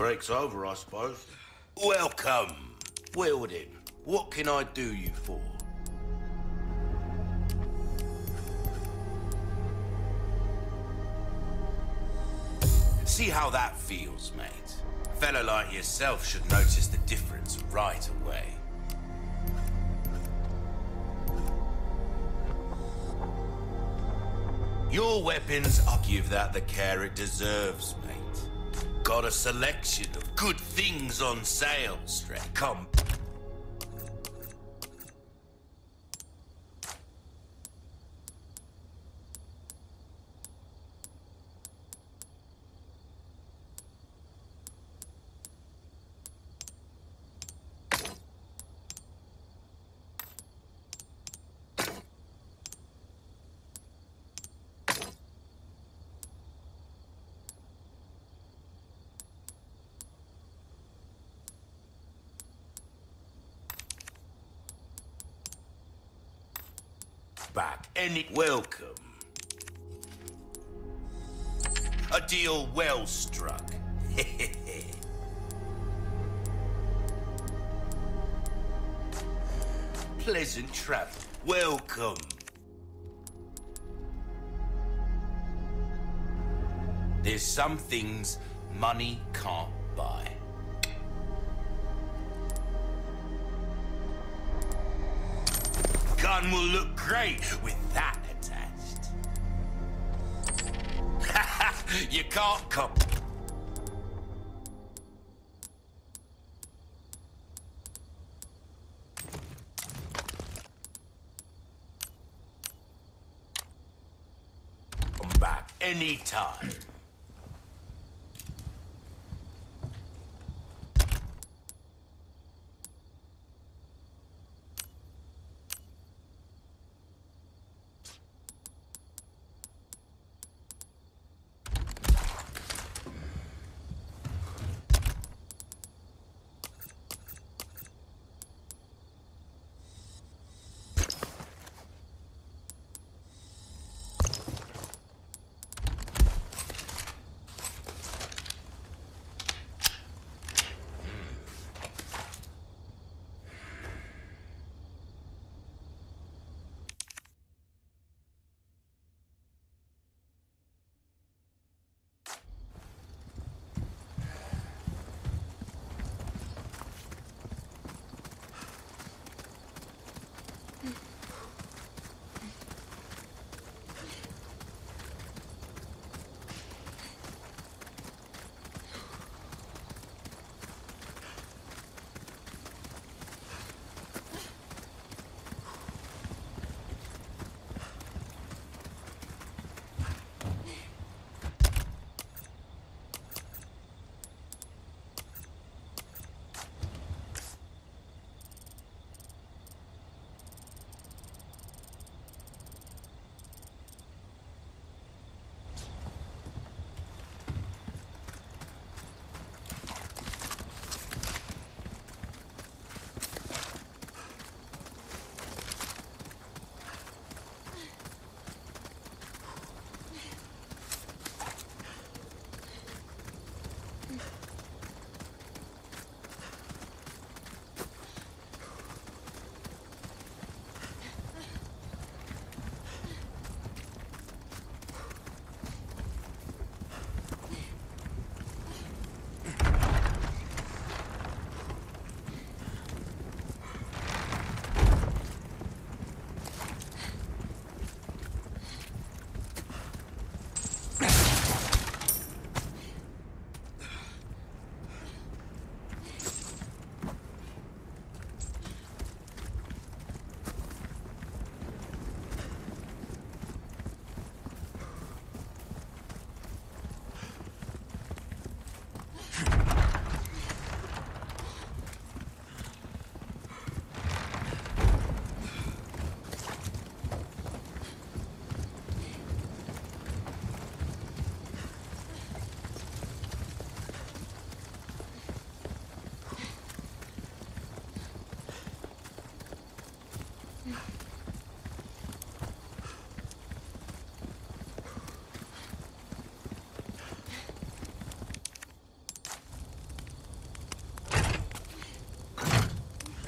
Break's over, I suppose. Welcome. Well what can I do you for? See how that feels, mate. A fellow like yourself should notice the difference right away. Your weapons, I'll give that the care it deserves, mate. Got a selection of good things on sale, Stray. Come Welcome. A deal well struck. Pleasant travel. Welcome. There's some things money can't buy. Gun will look great with you can't come. Come back anytime.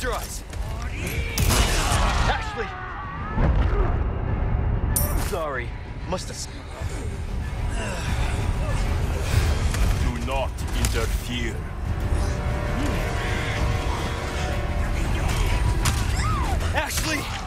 Close your eyes. Ashley! Sorry. Must have... Do not interfere. Ashley!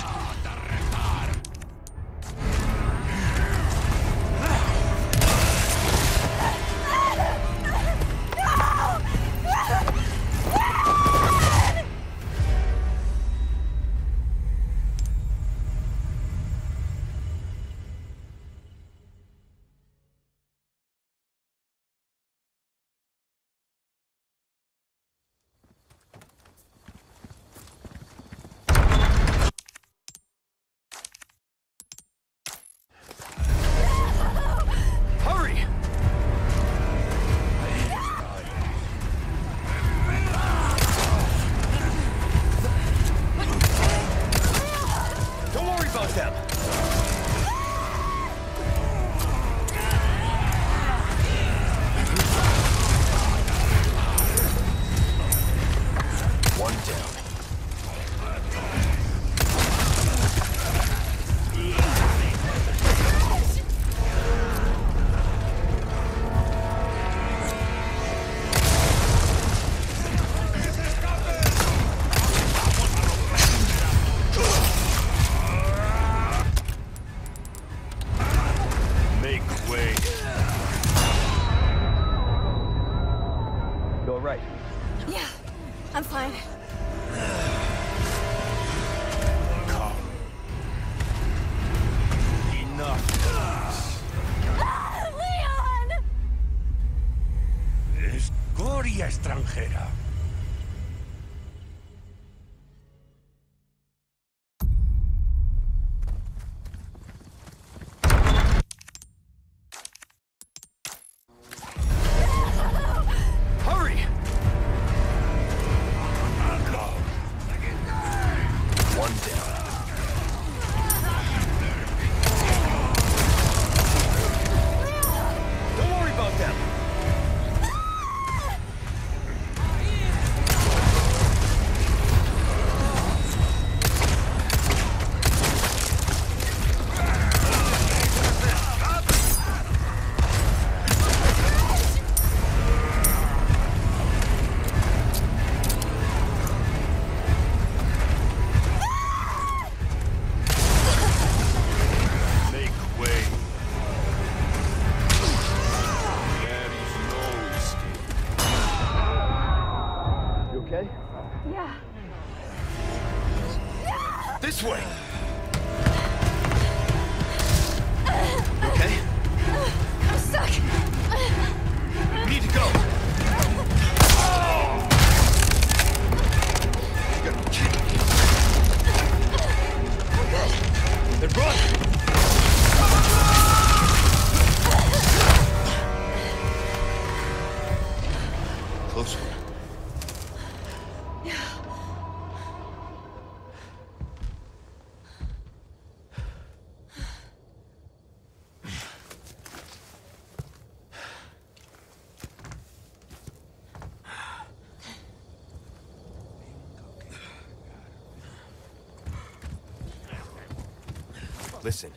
Listen,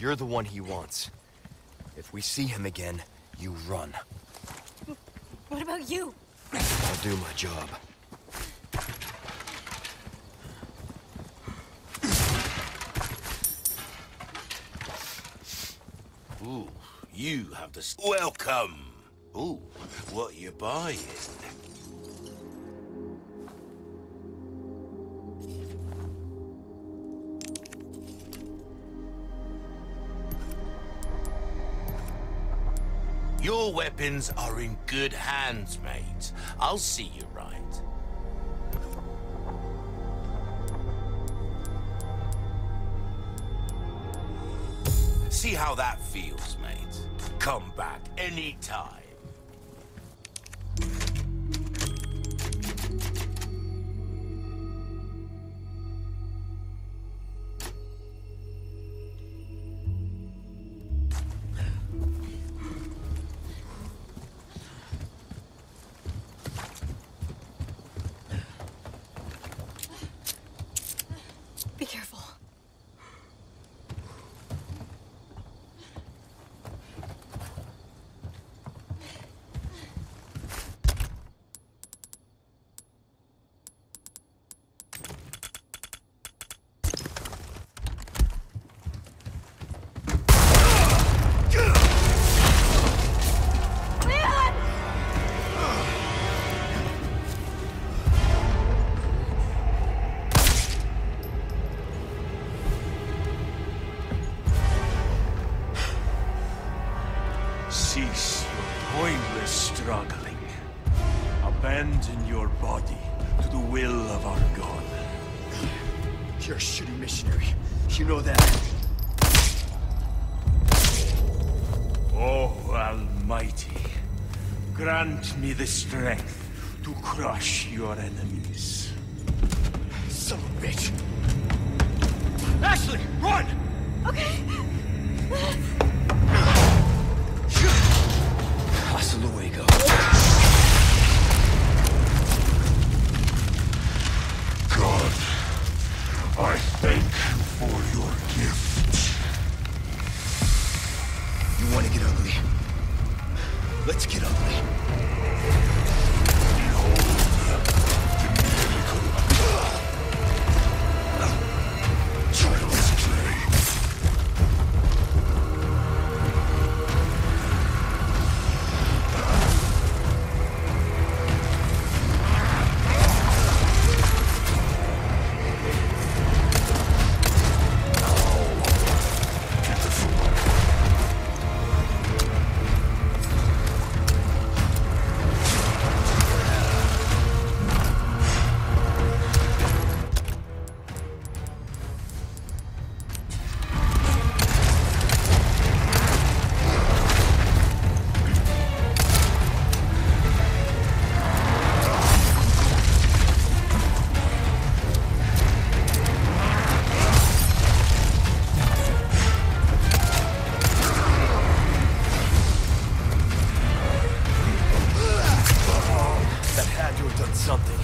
you're the one he wants. If we see him again, you run. What about you? I'll do my job. Ooh, you have the... Welcome! Ooh, what you buying? Weapons are in good hands, mate. I'll see you right. See how that feels, mate. Come back anytime. Cease your pointless struggling. Abandon your body to the will of our God. You're a shitty missionary. You know that. Oh, Almighty, grant me the strength to crush your enemies. Son of a bitch. Ashley, run! Okay. Something.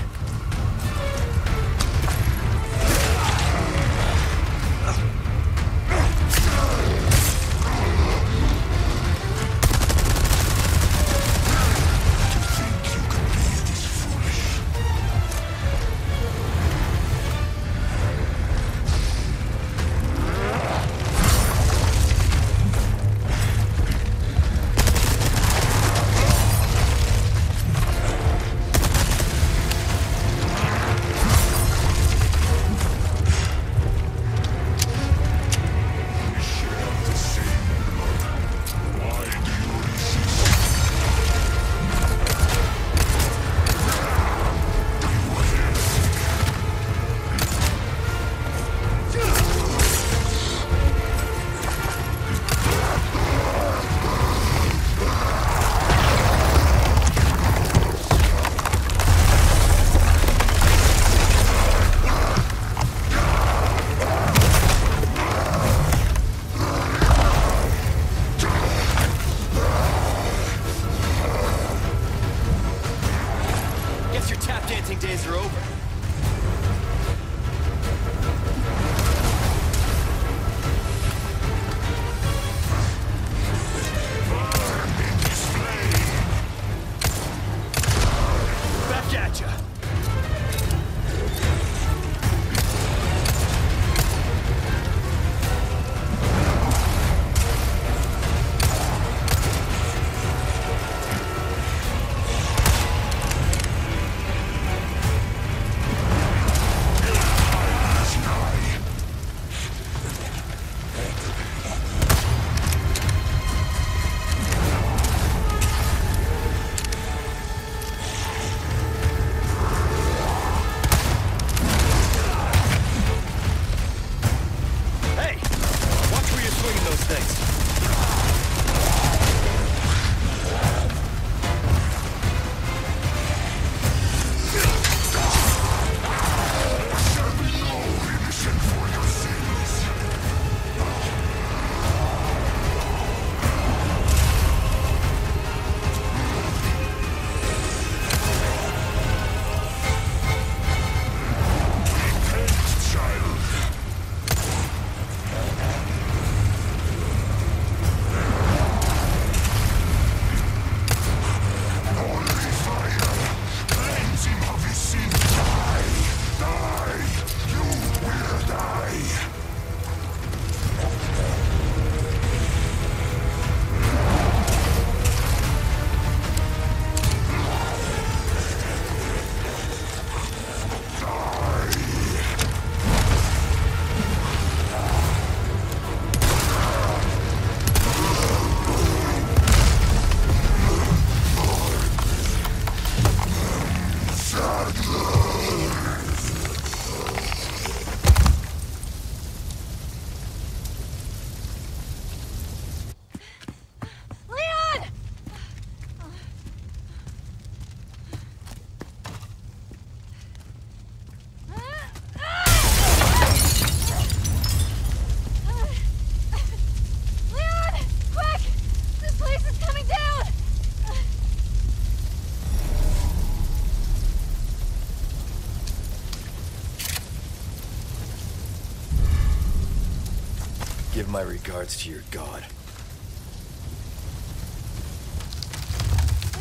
My regards to your god.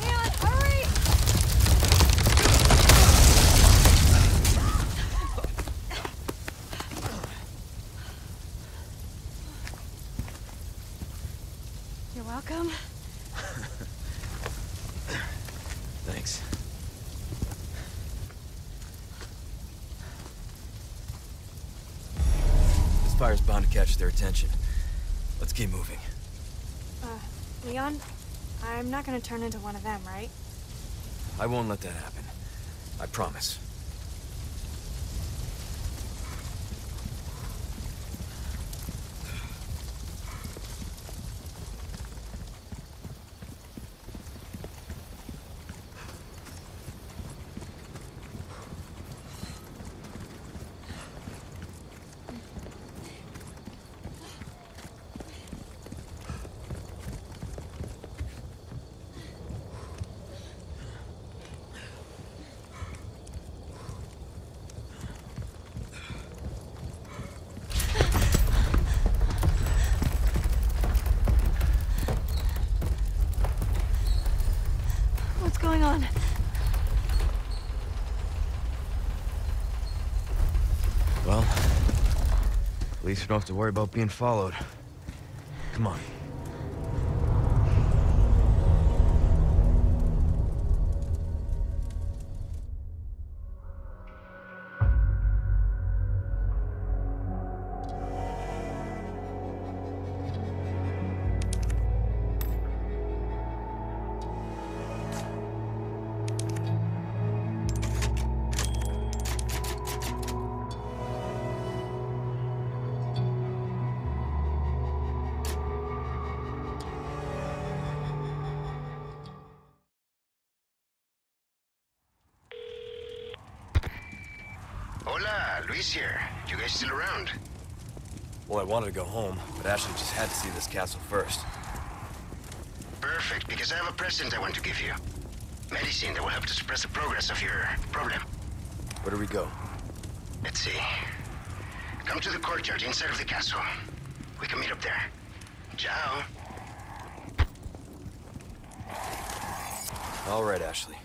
Leon, hurry! You're welcome. Thanks. This fire's bound to catch their attention. Let's keep moving. Uh, Leon, I'm not gonna turn into one of them, right? I won't let that happen. I promise. What's going on? Well, at least we don't have to worry about being followed. Come on. Hola, Luis here. You guys still around? Well, I wanted to go home, but Ashley just had to see this castle first. Perfect, because I have a present I want to give you. Medicine that will help to suppress the progress of your problem. Where do we go? Let's see. Come to the courtyard inside of the castle. We can meet up there. Ciao. All right, Ashley.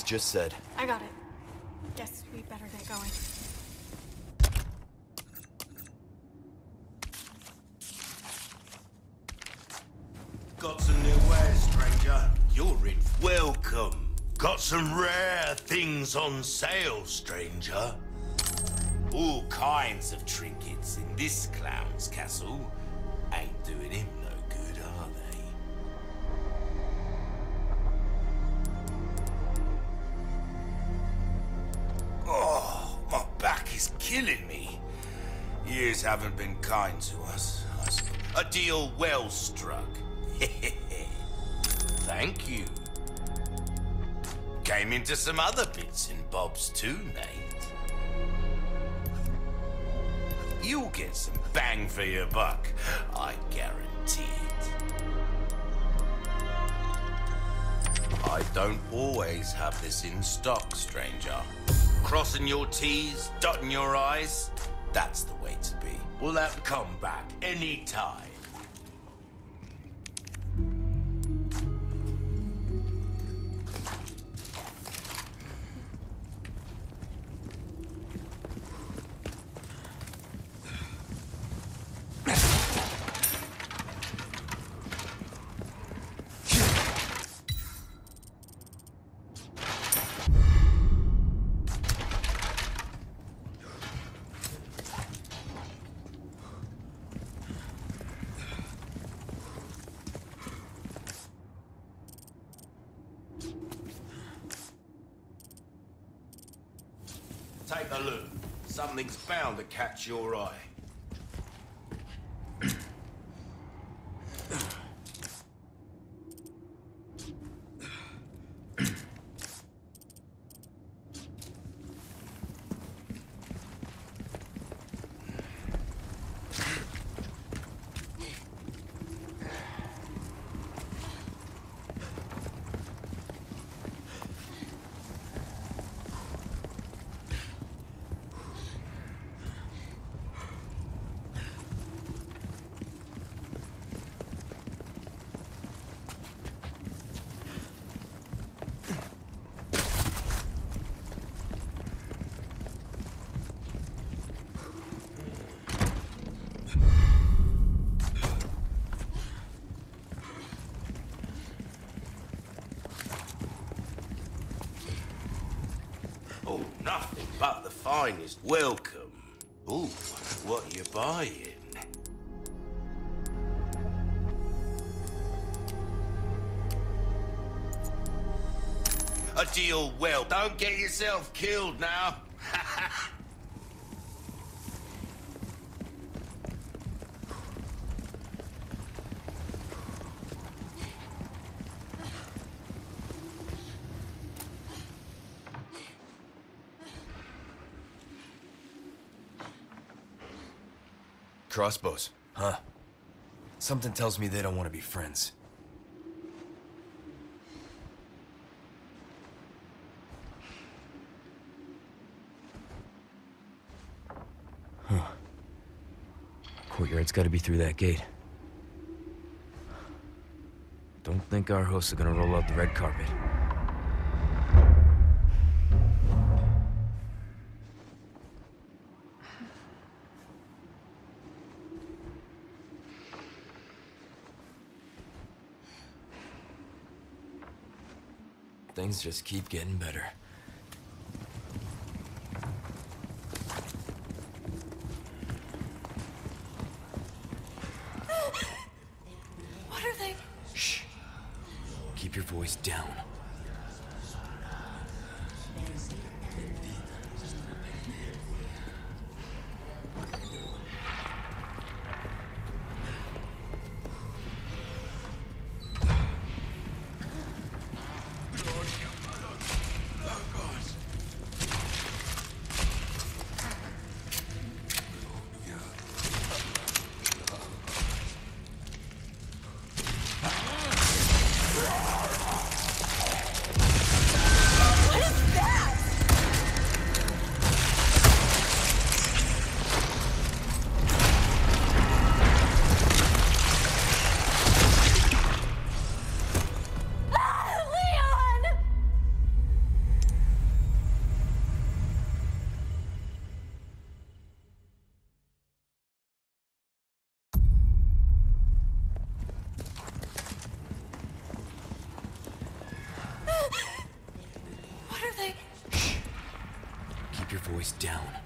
Luis just said. I got it. Guess we better get going. Got some new wares, stranger. You're in. Welcome. Got some rare things on sale, stranger. All kinds of trinkets in this clown's castle. Killing me. Years haven't been kind to us. A deal well struck. Thank you. Came into some other bits and bobs too, Nate. You'll get some bang for your buck. I guarantee it. I don't always have this in stock, stranger. Crossing your T's, dotting your I's, that's the way to be. We'll have come back anytime. Catch your eye. Oh, nothing finest. Welcome. Ooh, what are you buying? A deal well. Don't get yourself killed now. Crossbows, huh? Something tells me they don't want to be friends. Huh. Courtyard's got to be through that gate. Don't think our hosts are gonna roll out the red carpet. Just keep getting better. Down.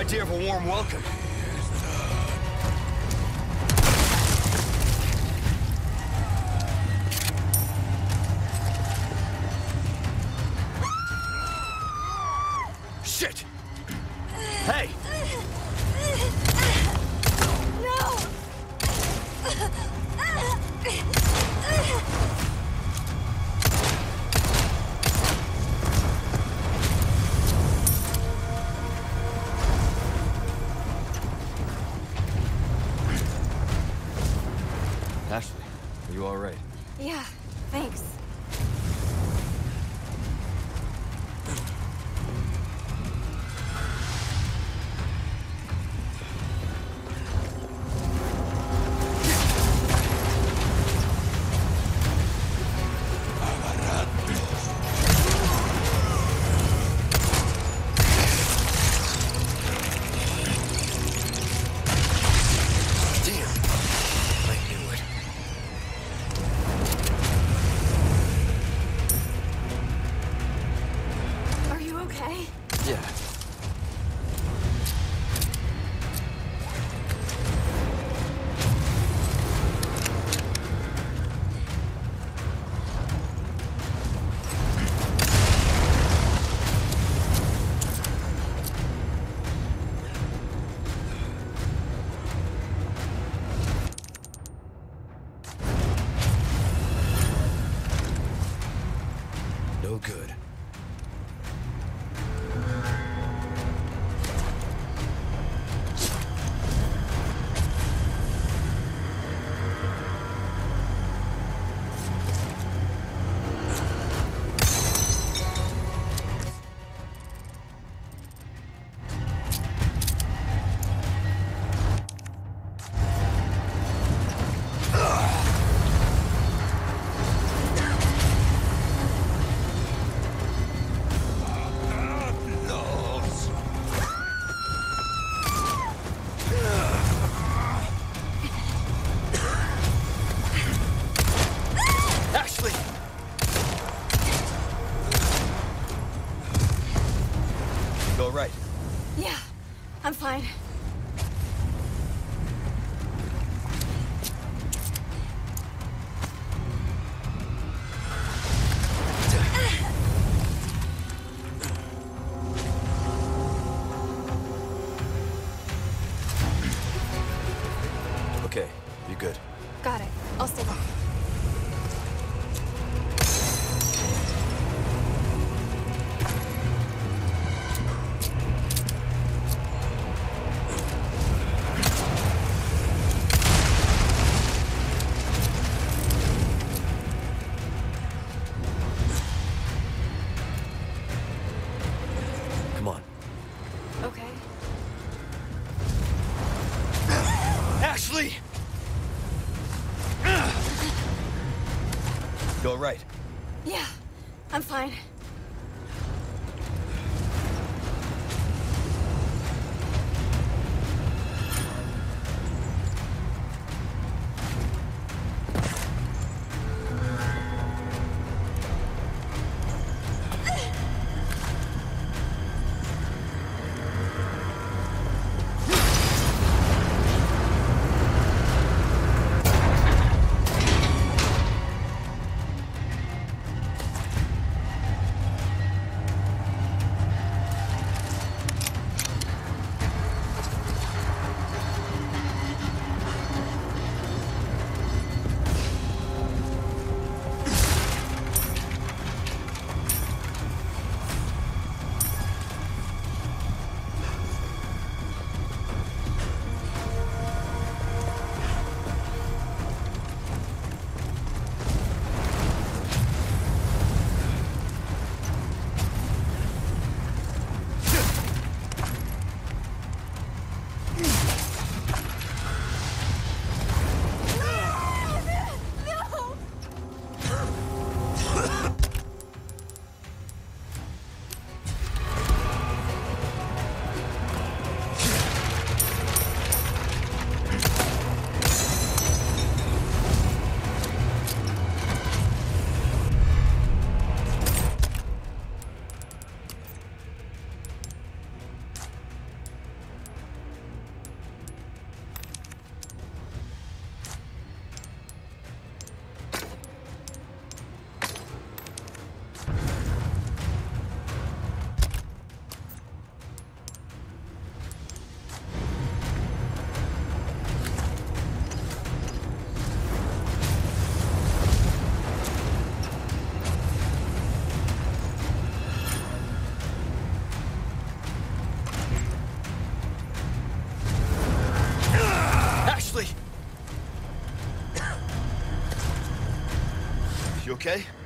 Idea of a warm welcome. No good. Okay?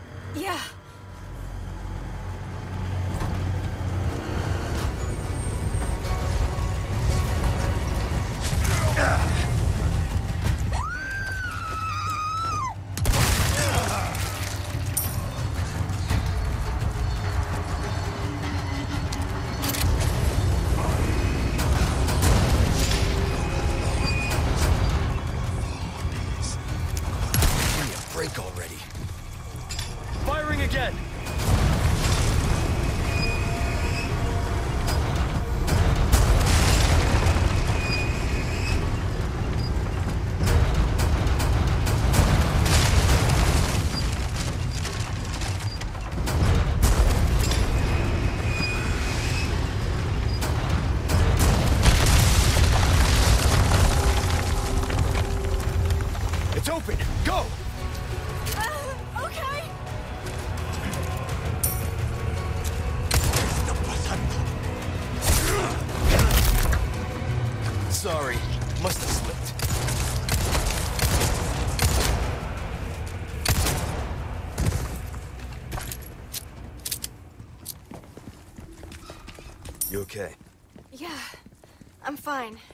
Fine.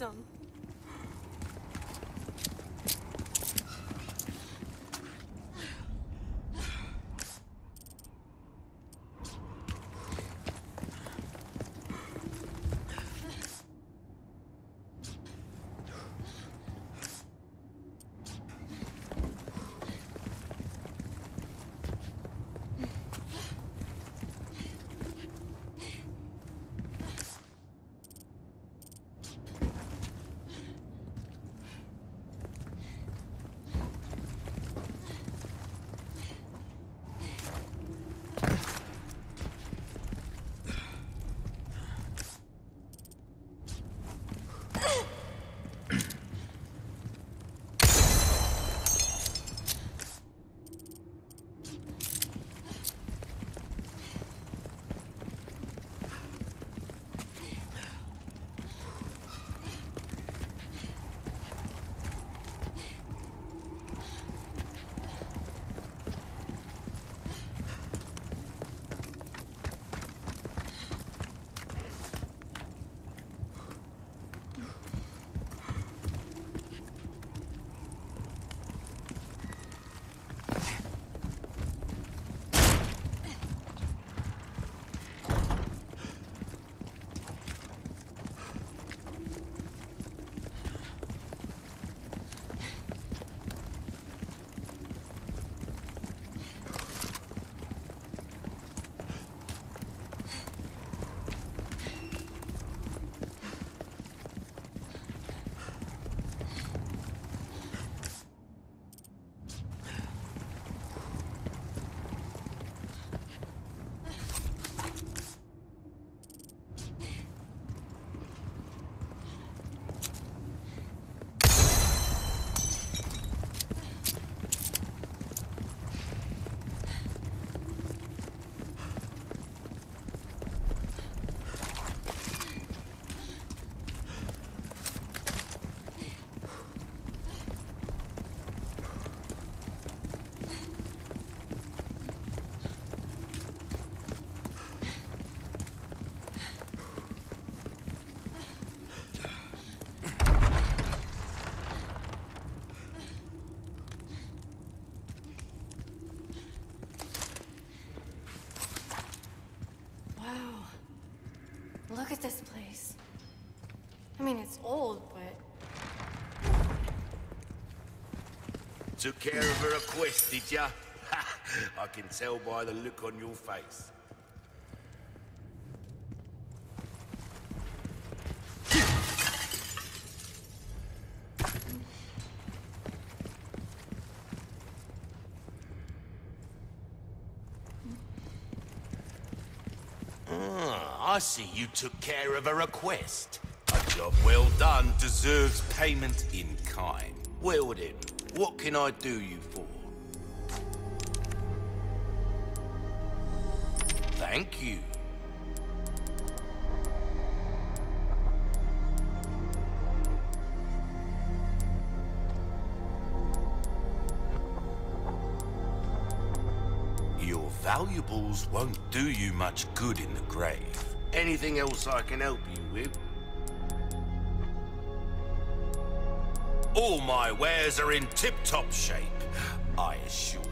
awesome. Look at this place. I mean, it's old, but Took care of her request, did ya? I can tell by the look on your face. Ah, I see you took care of a request. A job well done deserves payment in kind. Well what can I do you for? Thank you. Your valuables won't do you much good in the grave. Anything else I can help you with? All my wares are in tip-top shape, I assure you.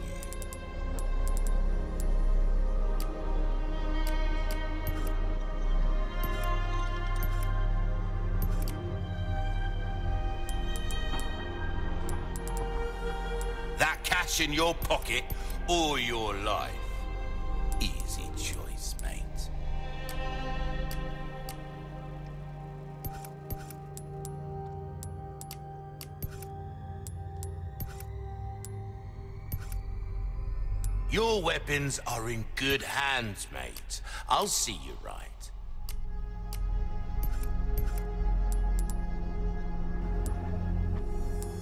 That cash in your pocket or your life? Weapons are in good hands, mate. I'll see you right.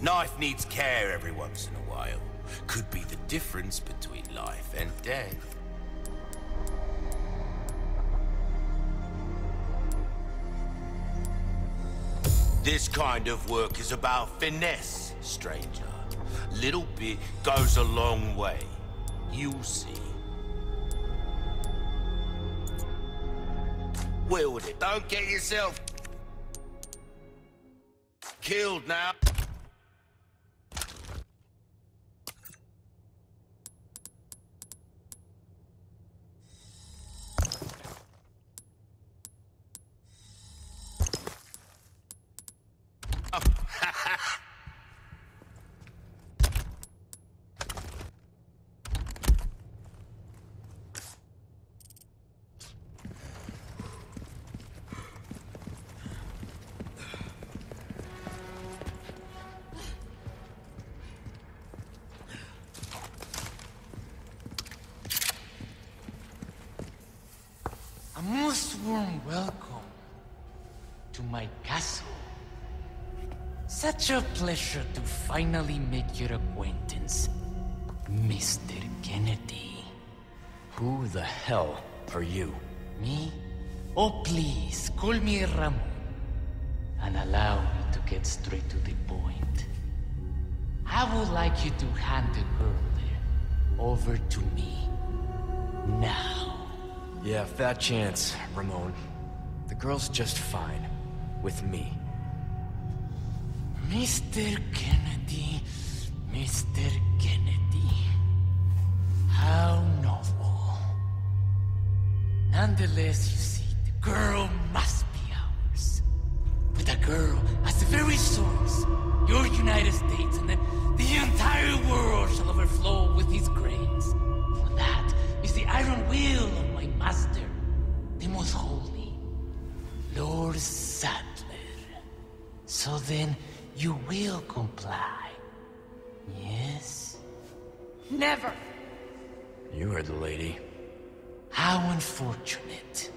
Knife needs care every once in a while. Could be the difference between life and death. This kind of work is about finesse, stranger. Little bit goes a long way. You'll see. Wield it. Don't get yourself killed now. Warm welcome to my castle. Such a pleasure to finally make your acquaintance, Mr. Kennedy. Who the hell are you? Me? Oh, please, call me Ramon. And allow me to get straight to the point. I would like you to hand the girl there over to me. Now. Yeah, fat chance, Ramon. The girl's just fine. With me. Mr. Kennedy, Mr. Kennedy. How novel. Nonetheless, you see, the girl must be ours. With a girl as the very source, your United States and then the entire world shall overflow with his grace. For that is the iron will the most holy, Lord Saddler. So then, you will comply. Yes? never. You heard the lady. How unfortunate.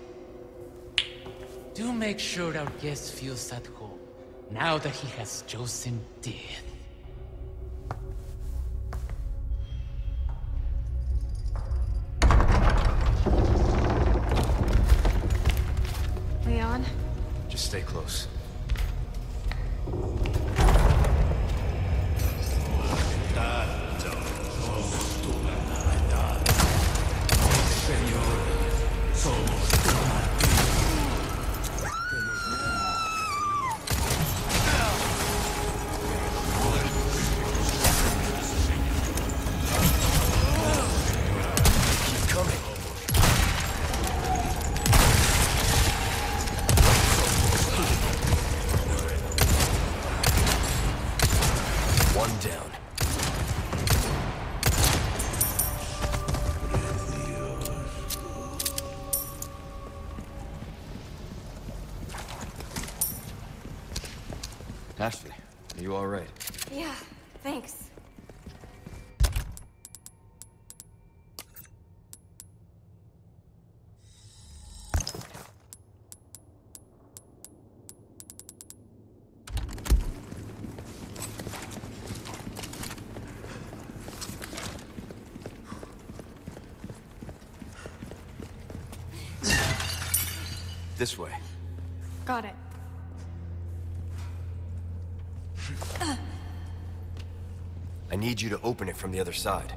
Do make sure our guest feels at home, now that he has chosen death. Just This way. Got it. I need you to open it from the other side.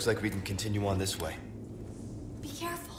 Looks like we can continue on this way. Be careful.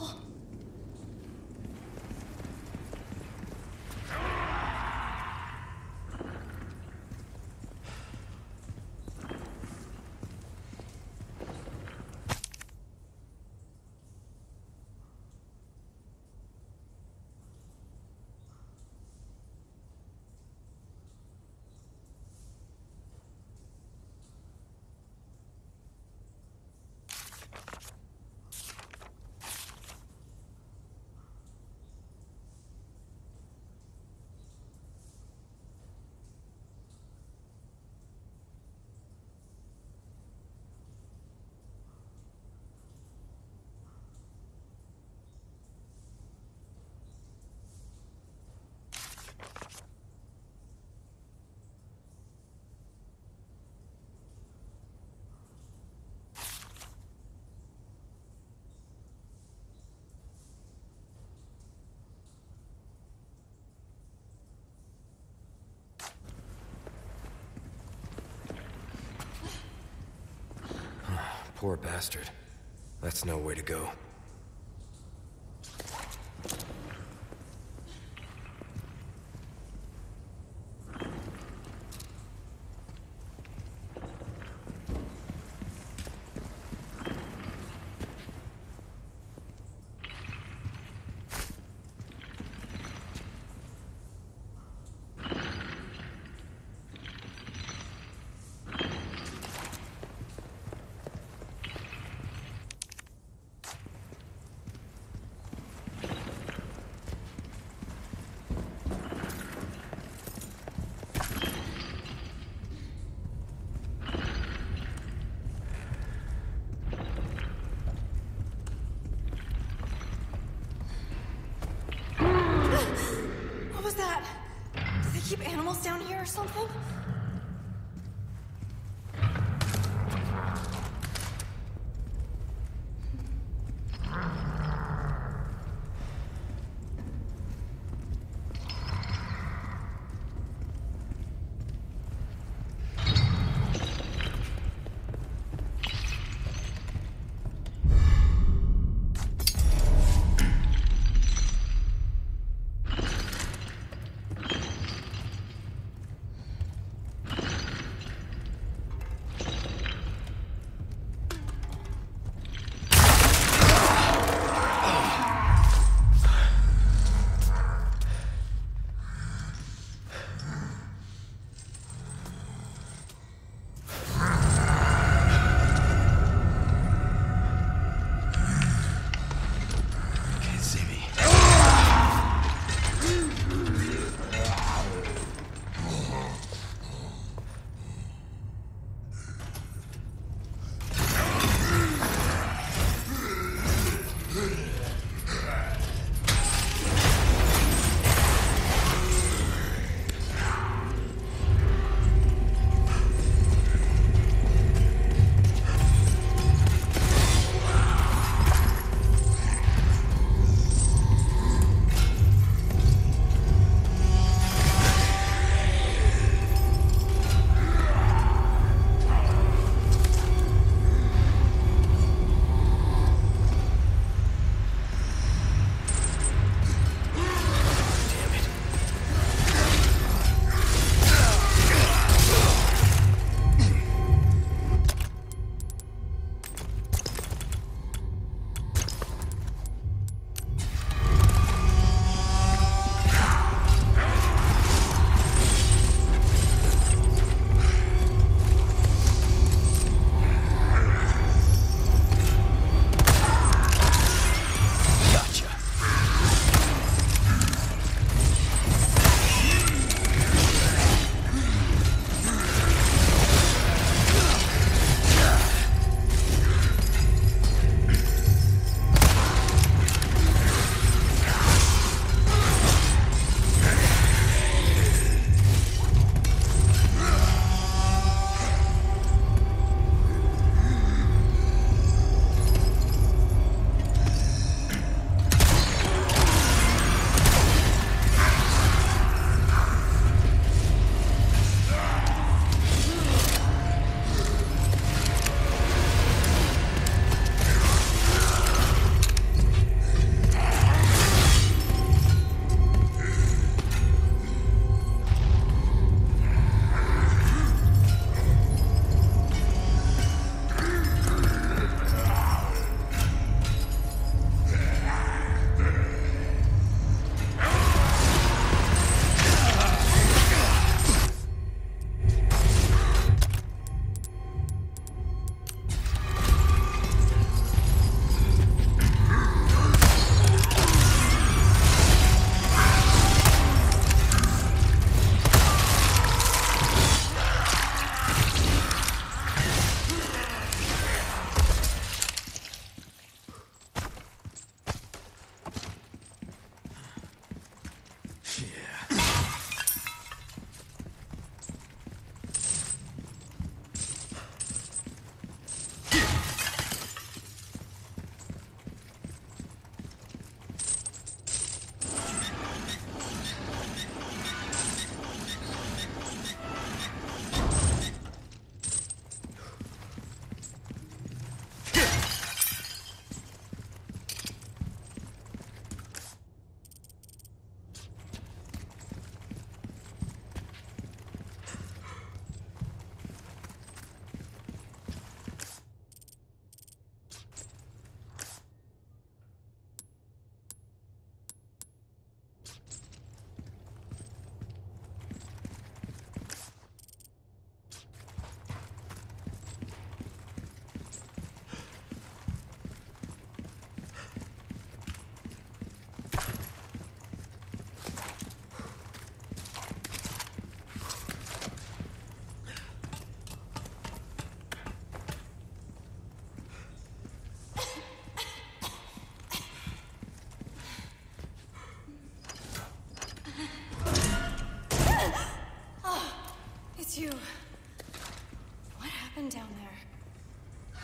Poor bastard. That's no way to go.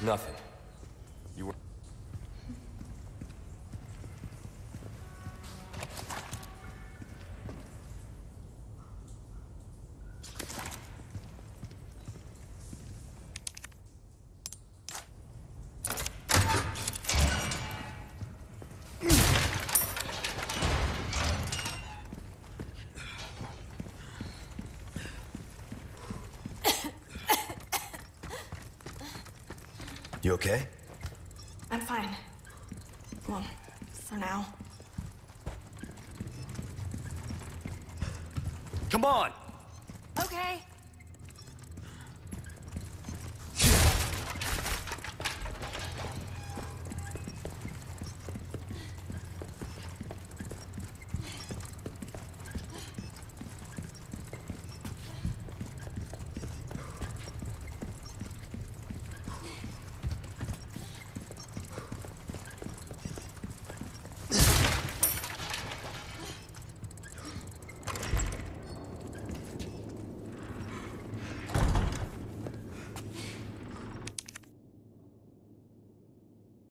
Nothing. You okay? I'm fine. Well, for now. Come on! Okay.